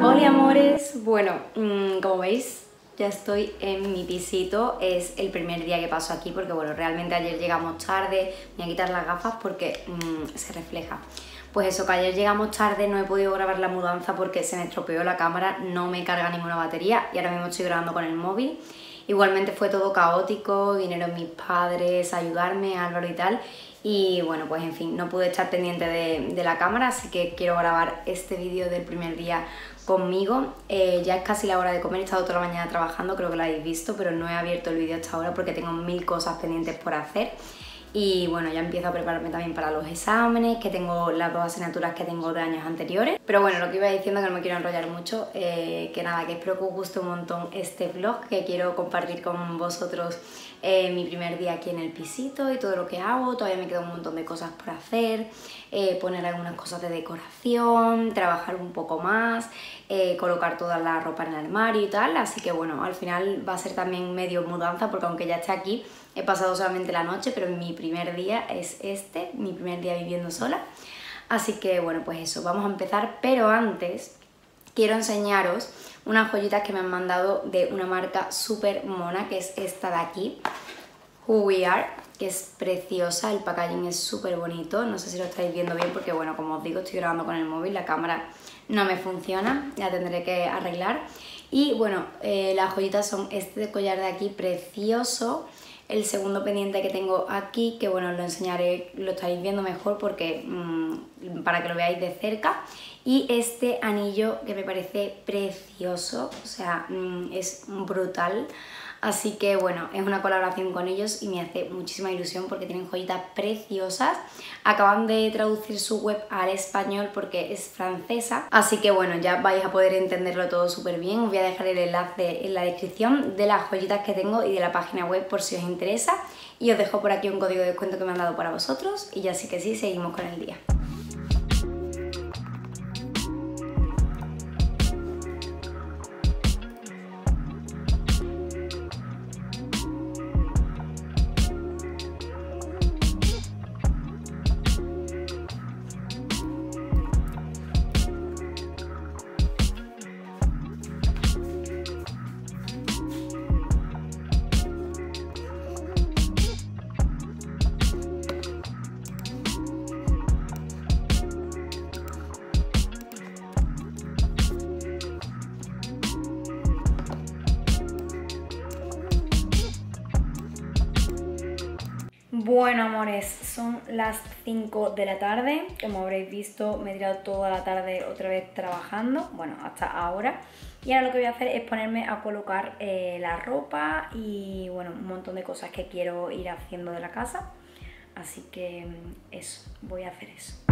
Hola amores, bueno, mm, como veis ya estoy en mi pisito, es el primer día que paso aquí porque bueno, realmente ayer llegamos tarde, me voy a quitar las gafas porque mm, se refleja. Pues eso, que ayer llegamos tarde, no he podido grabar la mudanza porque se me estropeó la cámara, no me carga ninguna batería y ahora mismo estoy grabando con el móvil. Igualmente fue todo caótico, vinieron mis padres a ayudarme, Álvaro y tal, y bueno, pues en fin, no pude estar pendiente de, la cámara, así que quiero grabar este vídeo del primer día conmigo. Eh, ya es casi la hora de comer, he estado toda la mañana trabajando, creo que lo habéis visto, pero no he abierto el vídeo hasta ahora porque tengo mil cosas pendientes por hacer. Y bueno, ya empiezo a prepararme también para los exámenes, que tengo las dos asignaturas que tengo de años anteriores. Pero bueno, lo que iba diciendo, que no me quiero enrollar mucho, eh, que nada, que espero que os guste un montón este vlog, que quiero compartir con vosotros eh, mi primer día aquí en el pisito y todo lo que hago. Todavía me quedan un montón de cosas por hacer, eh, poner algunas cosas de decoración, trabajar un poco más, colocar toda la ropa en el armario y tal. Así que bueno, al final va a ser también medio mudanza, porque aunque ya esté aquí, He pasado solamente la noche, pero mi primer día es este, mi primer día viviendo sola. Así que bueno, pues eso, vamos a empezar, pero antes quiero enseñaros unas joyitas que me han mandado de una marca súper mona, que es esta de aquí, Who We Are, que es preciosa, el packaging es súper bonito, no sé si lo estáis viendo bien porque bueno, como os digo, estoy grabando con el móvil, la cámara no me funciona, la tendré que arreglar. Y bueno, eh, las joyitas son este collar de aquí precioso, el segundo pendiente que tengo aquí, que bueno, lo enseñaré, lo estaréis viendo mejor porque mm, para que lo veáis de cerca. Y este anillo que me parece precioso, o sea, mm, es brutal. Así que bueno, es una colaboración con ellos y me hace muchísima ilusión porque tienen joyitas preciosas. Acaban de traducir su web al español porque es francesa. Así que bueno, ya vais a poder entenderlo todo súper bien. Os voy a dejar el enlace en la descripción de las joyitas que tengo y de la página web por si os interesa. Y os dejo por aquí un código de descuento que me han dado para vosotros. Y ya sí que sí, seguimos con el día. Bueno, amores, son las 5 de la tarde. Como habréis visto, me he tirado toda la tarde otra vez trabajando, bueno, hasta ahora. Y ahora lo que voy a hacer es ponerme a colocar eh, la ropa y, bueno, un montón de cosas que quiero ir haciendo de la casa. Así que mm, eso, voy a hacer eso.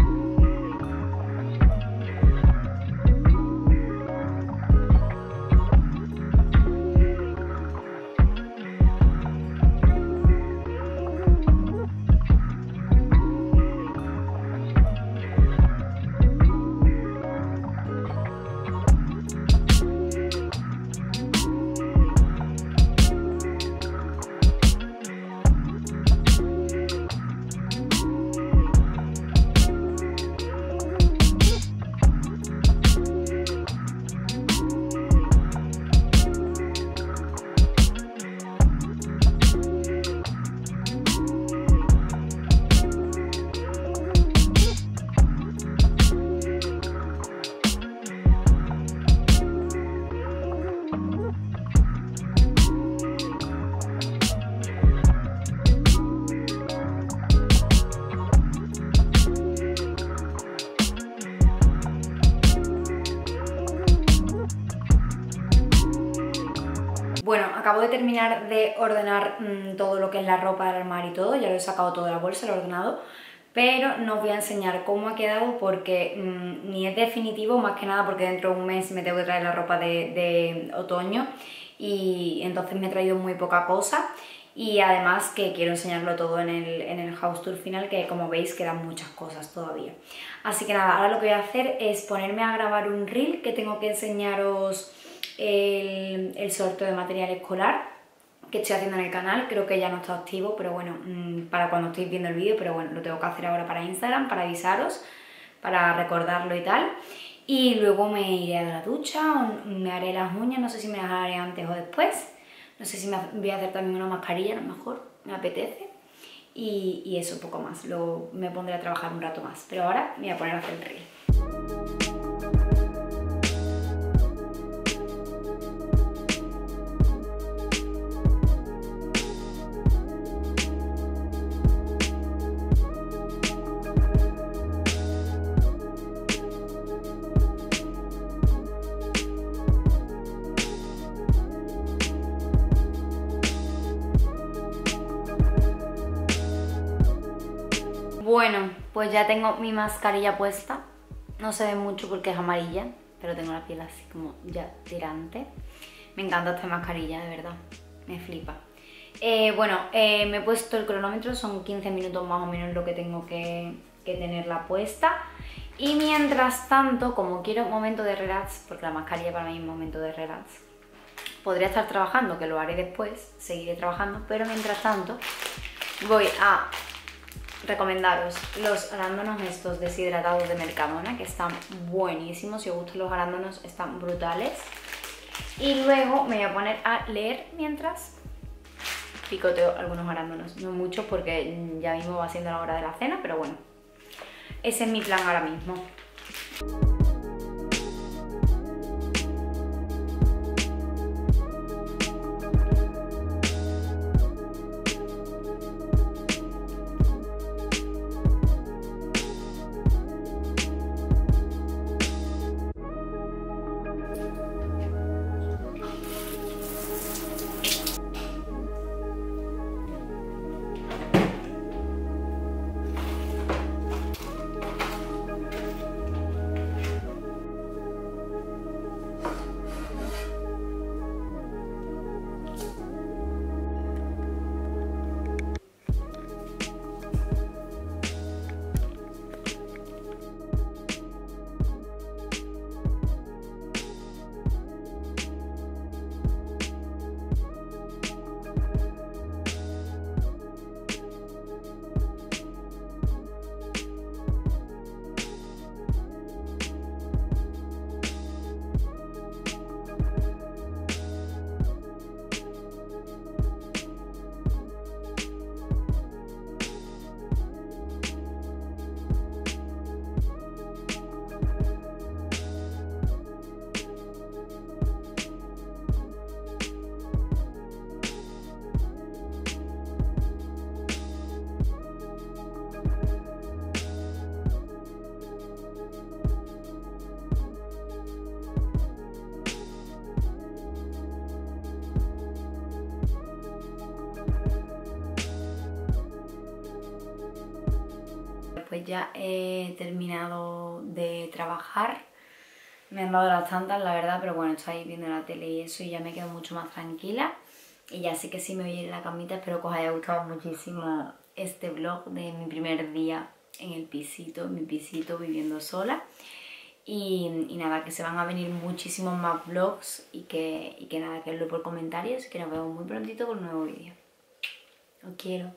Acabo de terminar de ordenar mm, todo lo que es la ropa del armario y todo, ya lo he sacado todo de la bolsa, lo he ordenado, pero no os voy a enseñar cómo ha quedado porque mm, ni es definitivo, más que nada porque dentro de un mes me tengo que traer la ropa de, de otoño y entonces me he traído muy poca cosa y además que quiero enseñarlo todo en el, en el house tour final que como veis quedan muchas cosas todavía. Así que nada, ahora lo que voy a hacer es ponerme a grabar un reel que tengo que enseñaros el, sorteo de material escolar que estoy haciendo en el canal, creo que ya no está activo, pero bueno, mm, para cuando estéis viendo el vídeo, pero bueno, lo tengo que hacer ahora para Instagram, para avisaros, para recordarlo y tal. Y luego me iré a la ducha, me haré las uñas, no sé si me las haré antes o después. No sé si me voy a hacer también una mascarilla, a lo mejor me apetece. Y, y eso, poco más. Luego me pondré a trabajar un rato más. Pero ahora me voy a poner a hacer el reel. Pues ya tengo mi mascarilla puesta. No se ve mucho porque es amarilla, pero tengo la piel así como ya tirante. Me encanta esta mascarilla, de verdad. Me flipa. Eh, bueno, eh, me he puesto el cronómetro, son 15 minutos más o menos lo que tengo que, que tenerla puesta. Y mientras tanto, como quiero un momento de relax, porque la mascarilla para mí es un momento de relax, podría estar trabajando, que lo haré después, seguiré trabajando, pero mientras tanto voy a recomendaros los arándanos estos deshidratados de Mercadona, que están buenísimos, si os gustan los arándanos están brutales. Y luego me voy a poner a leer mientras picoteo algunos arándanos, no muchos porque ya mismo va siendo la hora de la cena, pero bueno, ese es mi plan ahora mismo. Pues ya he terminado de trabajar. Me han dado las tantas, la verdad, pero bueno, estoy viendo la tele y eso y ya me quedo mucho más tranquila. Y ya sí que sí me voy en la camita, espero que os haya gustado muchísimo este vlog de mi primer día en el pisito, en mi pisito viviendo sola. Y, y, nada, que se van a venir muchísimos más vlogs y que, y que nada, que lo por comentarios y que nos vemos muy prontito con un nuevo vídeo. Os quiero.